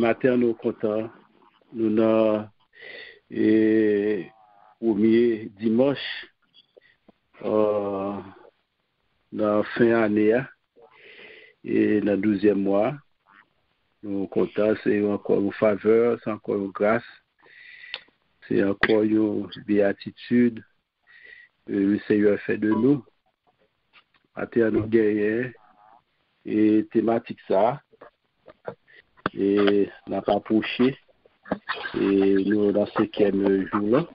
mater nou kontan, nou nan e, oumye dimosh uh, nan fin ane ya, e nan douze mwa, nou kontan se yon ankon yon faveur, se ankon yon gras, se ankon yon beatitude, le Seigneur fè de nou, mater nou genyen, e tematik sa, Et n'a pas approché. Et nous, dans ce cinquième jour-là,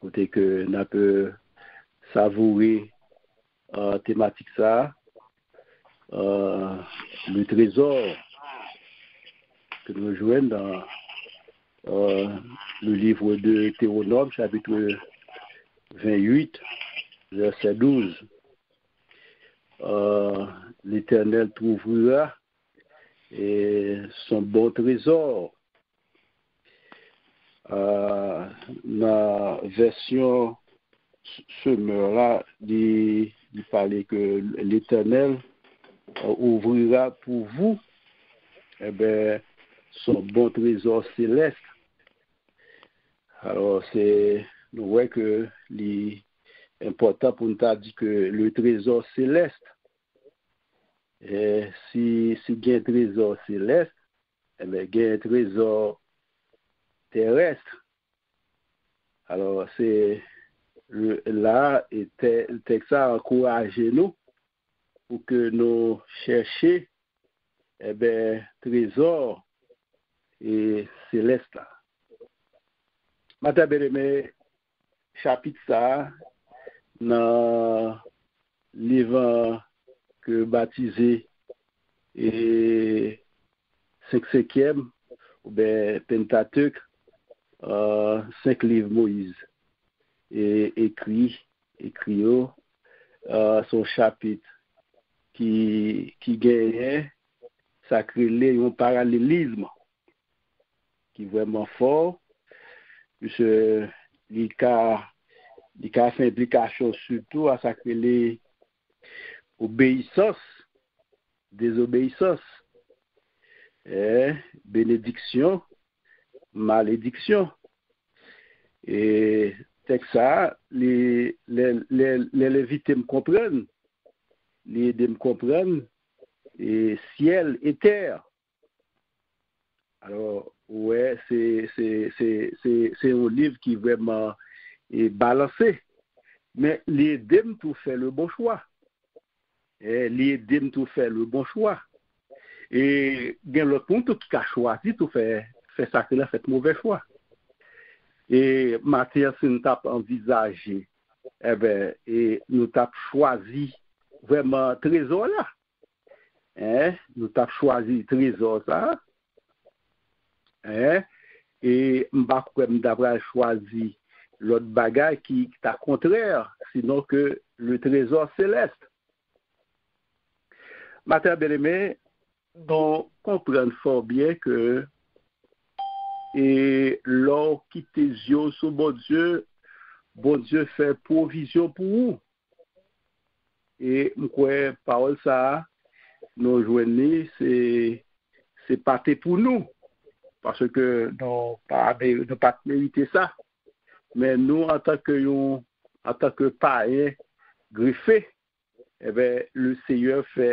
côté que nous peut savourer euh, thématique ça, euh, le trésor que nous jouons dans euh, le livre de Théronome, chapitre 28, verset 12. Euh, L'Éternel trouvera et son bon trésor. Euh, la version semeur-là, il, il parlait que l'Éternel ouvrira pour vous eh ben, son bon trésor céleste. Alors, c'est, nous voyons que l'important pour nous dire que le trésor céleste, E, si, si gen trezor selest, ebe gen trezor terestre. Alors, se la, e tek sa ankouraje nou pou ke nou chershe ebe trezor e selest la. Mata bereme chapit sa nan livan que baptisé et cinquième ou bien Pentateuque, euh, cinq livres Moïse. Et écrit écrit euh, son chapitre qui qui gagne sacré un parallélisme qui est vraiment fort puisque il a, fait implication surtout à sacré obéissance, désobéissance, eh, bénédiction, malédiction. Et que ça, les, les, les, me comprennent, les me comprennent, et ciel et terre. Alors, ouais, c'est, un livre qui vraiment est balancé. Mais les me tout fait le bon choix. Eh, li edem tou fè le bon chwa. E gen lòt moun tou ki ka chwazi tou fè sakre la fèt mouvè chwa. E matè se nou tap envizaje, e bè, e nou tap chwazi vèman trezor la. E, nou tap chwazi trezor sa. E, e mbak wè mdavra chwazi lòt bagay ki ta kontrèr, sinon ke le trezor seleste. Mater Belemé, don kompren fòr bie ke e lò ki te zyo sou bon Diyo, bon Diyo fè provizyon pou ou. E mkwe paol sa, nou jwen ni, se pate pou nou. Pasè ke nou pat merite sa. Men nou an tak yon, an tak pa yon grifè, ebe le seyye fè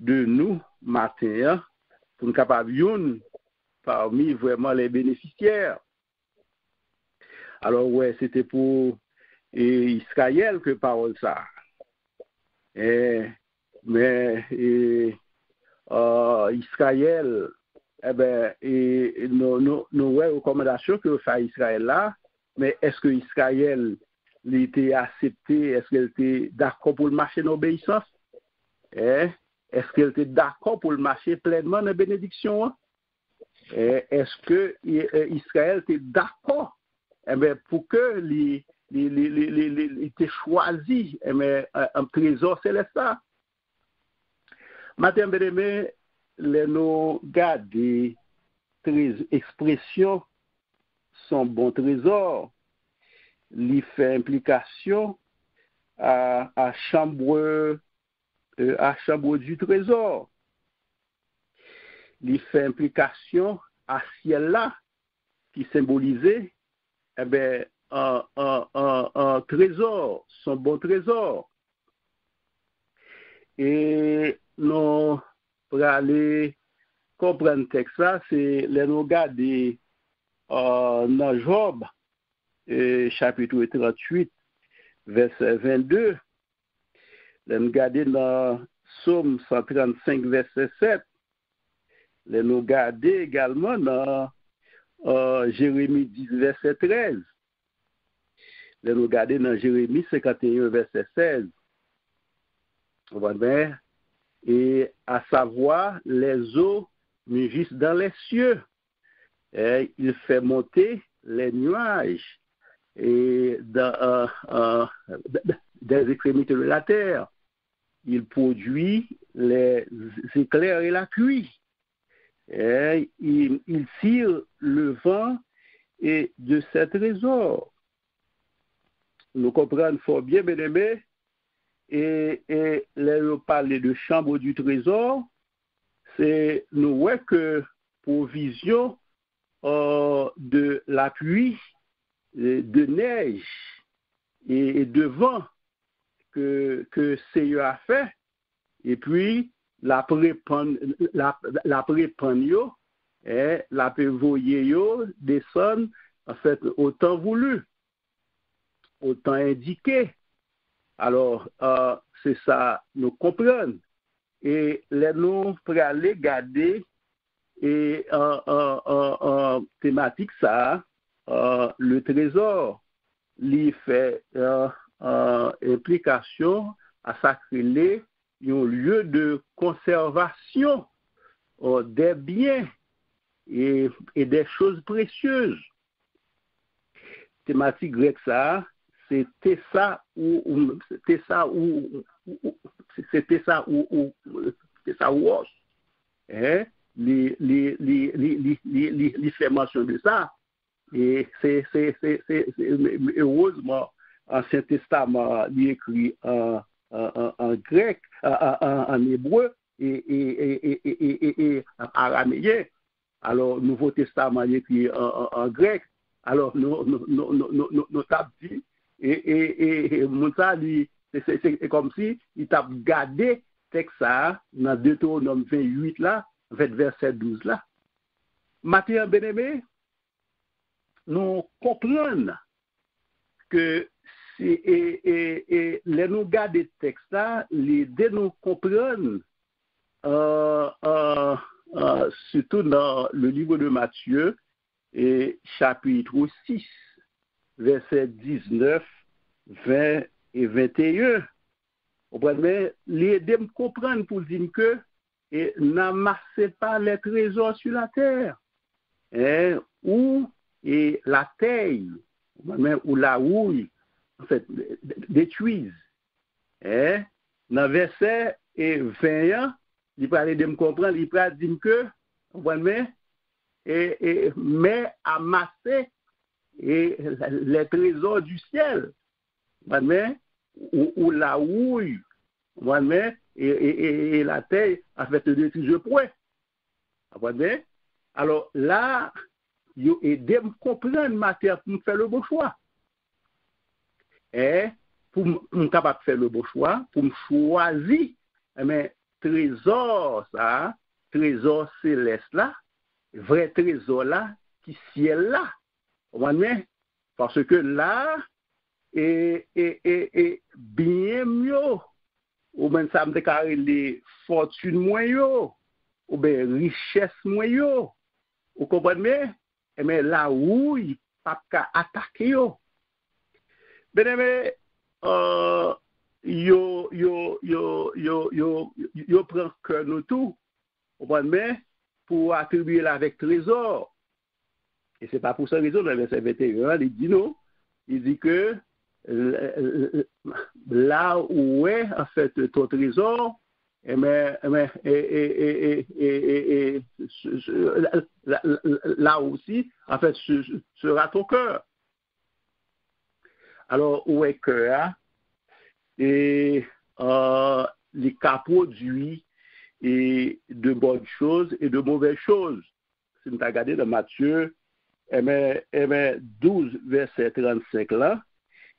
de nou matin pou nou kapab youn parmi vwèman lè beneficièr. Alors, wè, sète pou Israel ke parol sa. Mè, Israel, nou wè rekomendasyon ke fè Israel la, mè eske Israel lè te asepte, eske lè te dakon pou l'marchè n'obeysans? Eh? Est-ce qu'elle était d'accord pour le marcher pleinement de bénédiction? Est-ce que Israël était d'accord? Pour que il était choisi un trésor céleste? Matin, bénémé, les nos gardes des expressions sont bon trésor. L'y fait implication à chambreux à chambre du trésor. il fait implication à ciel-là qui symbolisait eh ben, son bon trésor. Et nous, pour aller comprendre le texte, là, c'est les nous regarder euh, dans Job, euh, chapitre 38, verset 22. Nous regarder dans Somme 135, verset 7. Les nous regarder également dans euh, Jérémie 10, verset 13. Les nous regarder dans Jérémie 51, verset 16. On va bien. Et à savoir, les eaux mugissent dans les cieux. Il fait monter les nuages et euh, euh, des extrémités de la terre. Il produit les éclairs et la pluie. Et il, tire le vent et de ces trésors. Nous comprenons fort bien, bien aimés, et, là, on parlait de chambre du trésor, c'est nous que provision euh, de la pluie, de neige et de vent que, que CE a fait, et puis la prépan la, la et la descend en fait autant voulu, autant indiqué. Alors, euh, c'est ça, nous comprenons. Et les nous pour garder et en euh, euh, euh, thématique ça, euh, le trésor, il fait euh, implication à sacrer un lieu de conservation des biens et, des choses précieuses. Thématique grecque ça, c'était ça ou c'était ça ou c'était ça ou hein les fait mention de ça et c'est heureusement ancien testament écrit en en, en grec en, en hébreu et et araméen alors nouveau testament écrit en, en, grec alors nous, nous dit et, et, et, Moussa, c'est comme si il t'a gardé texte ça dans Deutéronome 28 là, verset 12 là. Mathieu bien-aimé, nous comprenons que et, garder texte là, les deux nous comprennent euh, euh, euh, surtout dans le livre de Matthieu chapitre 6 verset 19, 20 et 21. Vous comprenez? Les deux me comprennent pour dire que et n'amassez pas les trésors sur la terre, hein, ou la taille, ou la houille, en fait, détruisent. Hein? Dans le verset et 20, il peut de me comprendre, il peut dire que, comprenez? Et, et, mais amasser et les trésors du ciel, ou, ou la houille, et, et, et, la terre a fait de je point. Alors là, yo aidé me comprendre matière pour me faire le bon e, pou m kapap fè le bo chwa, pou m chwazi, e eh men, trezor sa, trezor seles la, vre trezor la, ki siel la, ouan men, parce ke la, e, e, e, e, binye myo, ou men sa m dekare le fortune mwen yo, ou ben riches mwen yo, ou kompon men, e eh men la ou, yi pap ka atake yo, Bien aimé, euh, yo, yo, yo, yo, yo, yo tout. Vous comprenez? Pour attribuer là avec trésor. Et c'est pas pour ça raison, dans le verset 21, il dit non. Il dit que là où est en fait ton trésor, et mais, et, et, et, là aussi, en fait, sera ton cœur. Alors, où est cœur? Et euh, les cas produits de bonnes choses et de mauvaises choses. Si nous regardons dans Matthieu, eh bien, eh bien, 12, verset 35 là,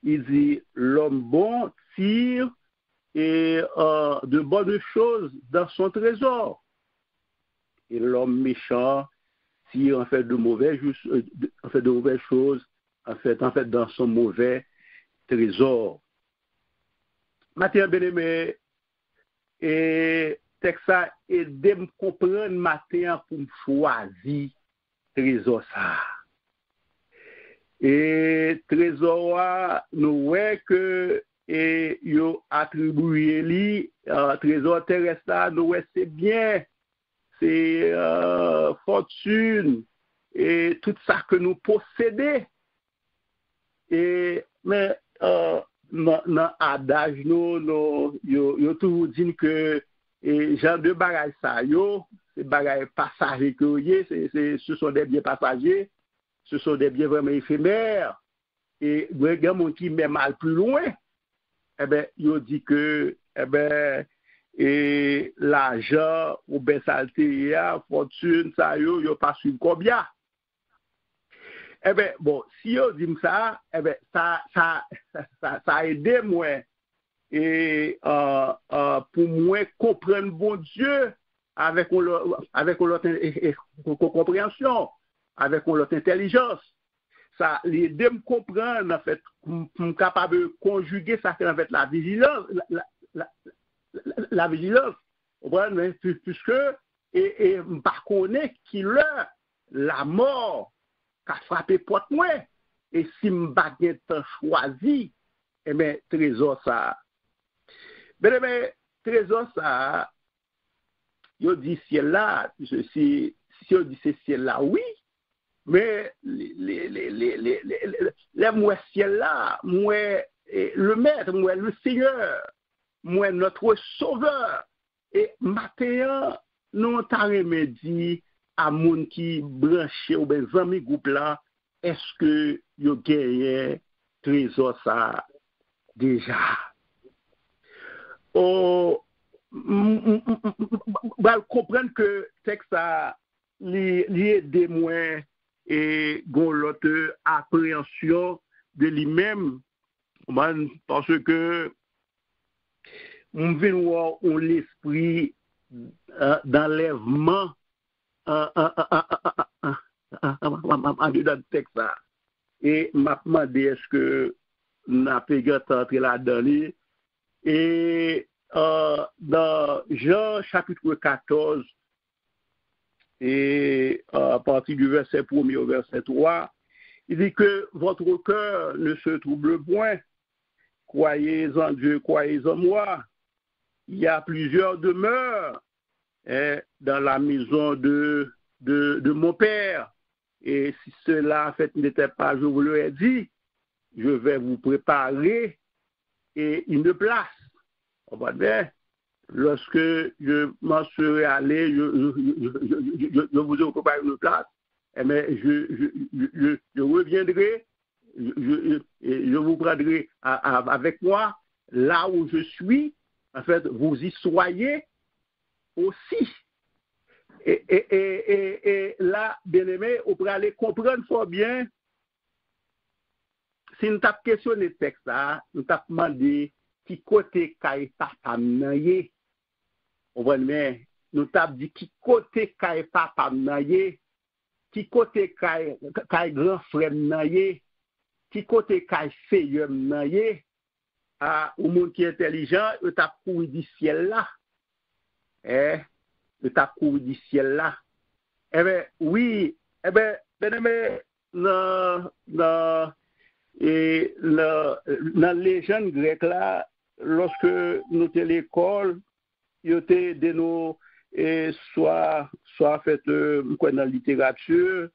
il dit, l'homme bon tire euh, de bonnes choses dans son trésor. Et l'homme méchant tire en fait de mauvais, euh, en fait de mauvaises choses, en fait, en fait dans son mauvais trezor. Maten beneme, e teksa edem kompren maten pou m chwazi trezor sa. E trezor wa nou we ke e yo atribuye li uh, trezor teresta nou we se bien, se uh, fortune, e tout sa ke nou posede. E men uh, nan, adaj nou, nou yo, yo tou din ke e, jan de bagay sa yo, se bagay pasaje ke yo ye, se, se, se son de bie pasaje, se son de bie vremen efemer, e gwen gen moun ki men mal plus loin, ebe yo di ke ebe e, e la jan ou besalte ya, fontune sa yo, yo pa suiv kobya. Ebe, bon, si yo dim sa, ebe, sa ede mwen. Pou mwen kompren bon Diyo avek ou lot komprensyon, avek ou lot intelijans. Sa li na fet, m kapab konjuge sa fè nan fet la vijilans, la vijilans, ou pren, men, pwiske, e m pa konen ki lè la mor ka frape pot mwen, e si m bagen tan chwazi, e men trezor sa. Ben e men, trezor sa, yo di siel la, si yo di se siel la, oui, men, le mwen siel la, mwen e, le maître, mwen le seigneur, mwen notre sauveur, e matéan, non ta remedi, a moun ki branche ou ben zami goup la, eske yo genye trezor sa deja. Ou, bal kompren ke tek sa liye demwen e gon lote apreansyon de li mem, man, panse ke mwen ven wou ou l'esprit euh, dan lèvman an de dan tek sa. E mapman de eske na pegat antre la dani. E dan Jean chapitre 14 e a parti du verset 1 au verset 3, il dit que votre cœur ne se trouble point. Croyez en Dieu, croyez en moi. Il y a plusieurs demeures dans la maison de, de, mon père. Et si cela en fait n'était pas, je vous l'ai dit, je vais vous préparer une place. On va bien. Lorsque je m'en serai allé, je, je, je, je vous ai préparé une place, eh bien, je, reviendrai, je, vous prendrai avec moi là où je suis. En fait, vous y soyez osi. E, e, e, e la, ben eme, ou prale kompren fò bien, si nou tap kesyon e teks la, nou tap mandi ki kote ka e pa pam nan ye. Ou bon men, nou tap di ki kote ka e pa pam nan ye, ki kote ka e gran frem nan ye, ki kote ka e feyem nan ye, a, ou moun ki entelijan, ou tap kou di siel la. eh, le takou di siel la. Ebe, eh oui, ebe, eh beneme, eh eh, nan, nan, e, nan, nan lejan grek la, loske nou te l'ekol, yo te deno, e, eh, soa, soa fet, mkwen nan literatur,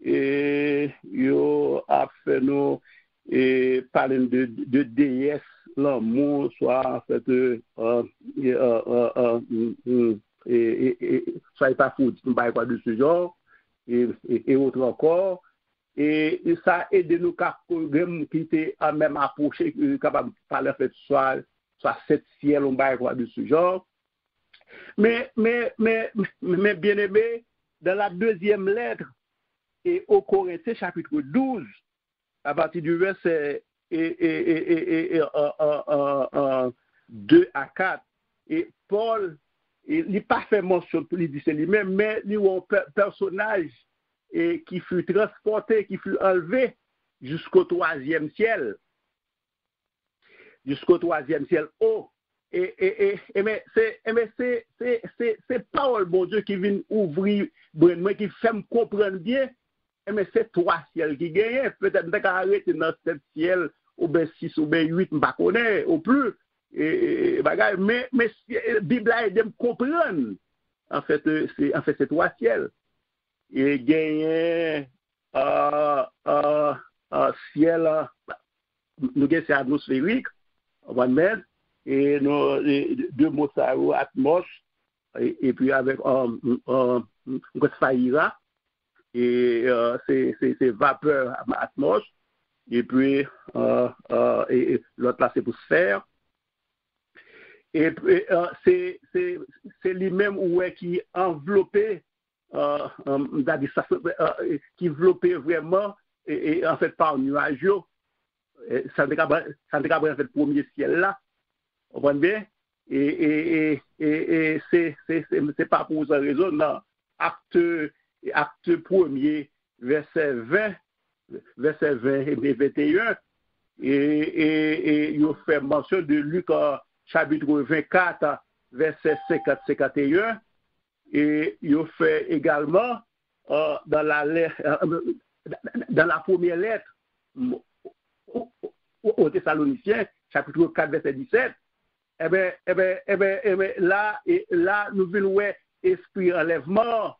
e, yo ap fe nou, e, palen de, de deyes, l'amour soit en fait euh, euh, euh, euh, soit épaphrodite, ou pas quoi de ce genre, et, et, et autre encore, et, et ça aide nous qu'à qui était à même approché, euh, capable de parler fait soit, soit sept ciel, ou pas quoi de ce genre. Mais, mais, mais, mais bien aimé, dans la deuxième lettre, et au Corinthiens chapitre 12, à partir du verset et, et, et, et, euh, euh, 2 à 4, et Paul, il n'est pas fait mention pour lui dire lui-même, mais il y un personnage et qui fut transporté, qui fut enlevé jusqu'au troisième ciel. Jusqu'au troisième ciel haut. Et, et, et, mais c'est c'est parole, bon Dieu, qui vient ouvrir, qui fait me comprendre bien. Mais c'est trois ciels qui gagnent. Peut-être que arrêter dans sept ciel, ou bien six, ou bien huit, je ne ou plus. Et, mais, mais la Bible a me comprendre. En fait, c'est en fait, trois ciels. Et gagner euh, euh, uh, ciel, nous c'est atmosphérique, et deux mots, ça, atmos, et, et, puis avec un um, et c'est vapeur atmos, et puis uh, uh, et, et l'autre là, c'est pour sphère. Et puis, uh, c'est lui-même ouais, qui enveloppé, uh, qui enveloppé vraiment et, en fait par nuage ça ne en fait premier ciel là. On voit bien? Et, et, c'est pas pour ça raison non. Acte acte premier verset 20 verset 20 et 21 et, et, il fait mention de Luc chapitre 24 verset 50 51 et il fait également euh, dans la lettre euh, dans la première lettre aux Thessaloniciens, chapitre 4, verset 17, eh bien, eh bien, eh bien, eh bien là, et là, nous venons esprit enlèvement,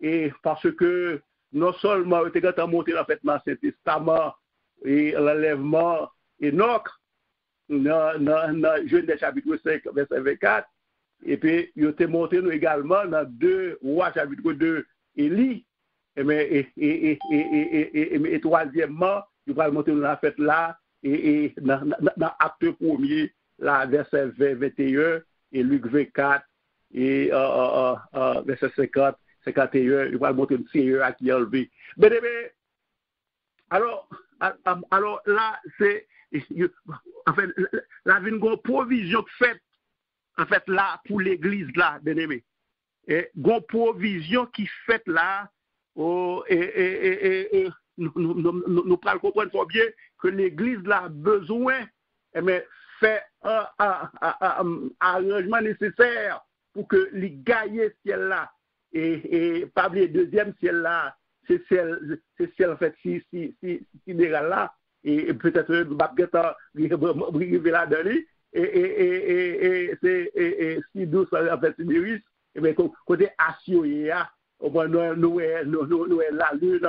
et parce que non solman ou te gata monte nan fètman se testaman e l'enlèvman enok nan, nan, nan jen de chapitre 5 verset 24 epi yo te monte nou egalman nan 2 ou a chapitre 2 Eli e toazyèmman yo pral monte nou nan fèt la e, e nan akte pomiye la verset 21 e Luke 24 et, uh, uh, uh, verset 50 51, il va monter une série qui est enlevé. Mais, mais, alors, là, c'est, en fait, la une provision faite, en fait, là, pour l'église, là, bien aimé. Une provision qui fait là, Oh, et, nous, nous, nous, comprendre bien que l'Église a besoin eh bien, faire un, arrangement nécessaire pour que les gagne ciel là et, et pas le deuxième ciel là c'est ciel c'est ciel en fait si si si sidéral là. Et, peut-être Babgeta arriver là dedans et et et et c'est et, si douce en fait Sibéris et bien côté assuré nou e la lune,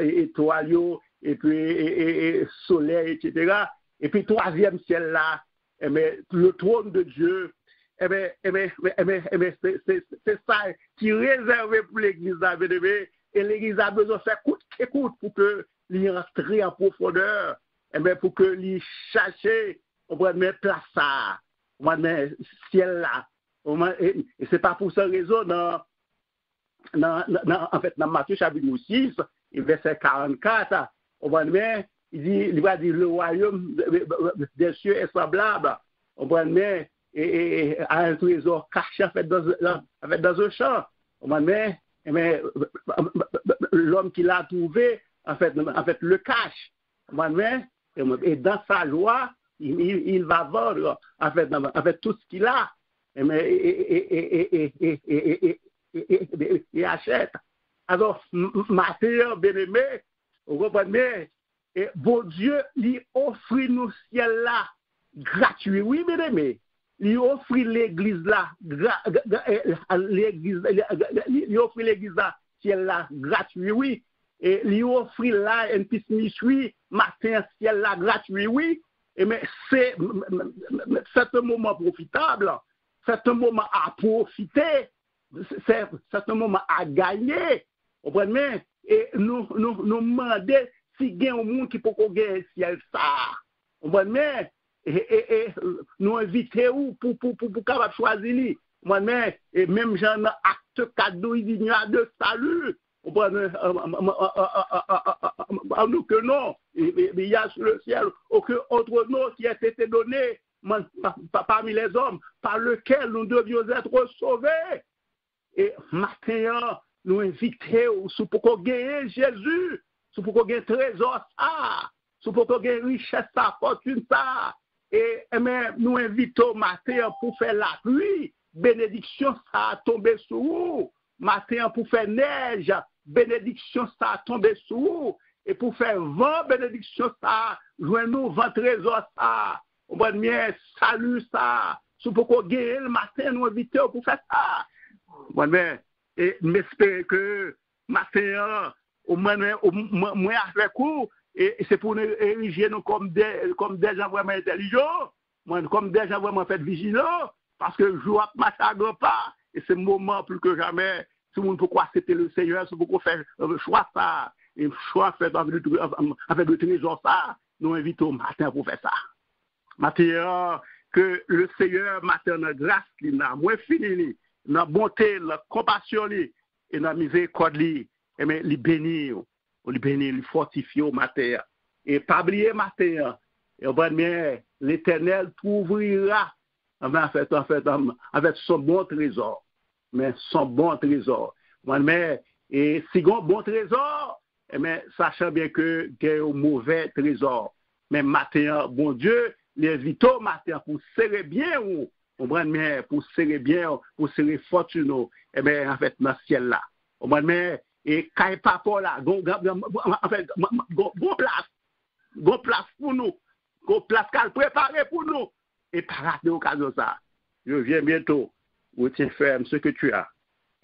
etoalyo, et puis soleil, etc. Et puis troisième ciel là, le trône de Dieu, c'est ça qui est réservé pour l'Église et l'Église a besoin de faire coûte que coûte pour que l'y rentrer en profondeur, pour que l'y chercher, on va mettre place ça, on va mettre ciel là. Et c'est pas pour ça raison, non, en fait, dans Matthieu chapitre 6, verset 44, on va dire, il, dit, il va dire le royaume des cieux est semblable. On va dire, et, à un trésor caché en fait dans, dans un champ. Dire, mais, l'homme qui l'a trouvé, en fait, en fait, le cache. Dire, et dans sa joie, il, il, va vendre en fait, en fait tout ce qu'il a. Et, achète. Alors, ma sœur bien-aimée, vous comprenez, et bon Dieu lui offre nous ciel là gratuit. Oui, bien-aimé. Il offre l'église là, l'église, il offre l'église là, ciel là, gratuit, oui. Et il offre là un petit oui, matin, ciel là, gratuit, oui. Et mais c'est, c'est un moment profitable, c'est un moment à profiter c'est un moment à gagner. Vous comprenez? Et nous nous, nous demandons si il y a un monde qui peut gagner ciel ça. Vous comprenez? Et, et, et nous invitons pour, pour, pour, pour, pour choisir. Moi-même, et même j'en ai acte cadeau, il y a de. On prend nous que non, il y a sur le ciel aucun autre nom qui a été donné parmi les hommes par lequel nous devions être sauvés. Et maintenant, nous invitons sous pour qu'on gagne Jésus, sous pour qu'on gagne trésor ça, sous pour qu'on gagne richesse ça, fortune ça. E, e men nou evito maten pou fè la pli, benediksyon sa a tombe sou ou, maten pou fè nej, benediksyon sa a tombe sou ou, e pou fè van benediksyon sa, jwen nou van trezor sa, ou ban mwen salu sa, sou pou kon geye l maten nou evite ou pou fè sa. Ou ban mwen, e mespere ke maten ou mwen mwen mwen avèk ou, et c'est pour nous ériger nous comme des, comme des gens vraiment intelligents, comme des gens vraiment vigilants, parce que jour ma pas, et c'est moment plus que jamais, tout le monde pourquoi c'était le Seigneur, c'est pourquoi faire un choix ça, un choix fait avec le trésor ça, nous invitons matin pour faire ça. Matin, que le Seigneur, matin, notre grâce, il n'a moins la bonté, la compassion, et la miséricorde, et bénir, les bénir, les fortifier au matin. Et pas oublier matin, et l'éternel en fait, en fait, avec son bon trésor, mais son bon trésor. Mais, et si on bon trésor, mais sachant bien que a un mauvais trésor. Mais matin, bon Dieu, les vitaux matin pour serrer bien ou on prend mais pour serrer bien, pour serrer fortune, eh bien, en fait, dans ce ciel-là. On e kay papo la, gon plas, gon plas pou nou, gon plas kal prepare pou nou, e parate ou kazo sa. Je vien bientou, ou ti ferme se ke tu a,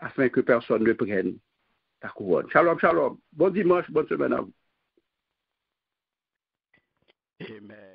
afin ke person ne prenne ta kouron. Shalom, shalom. Bon dimanche, bon semen avou. Amen.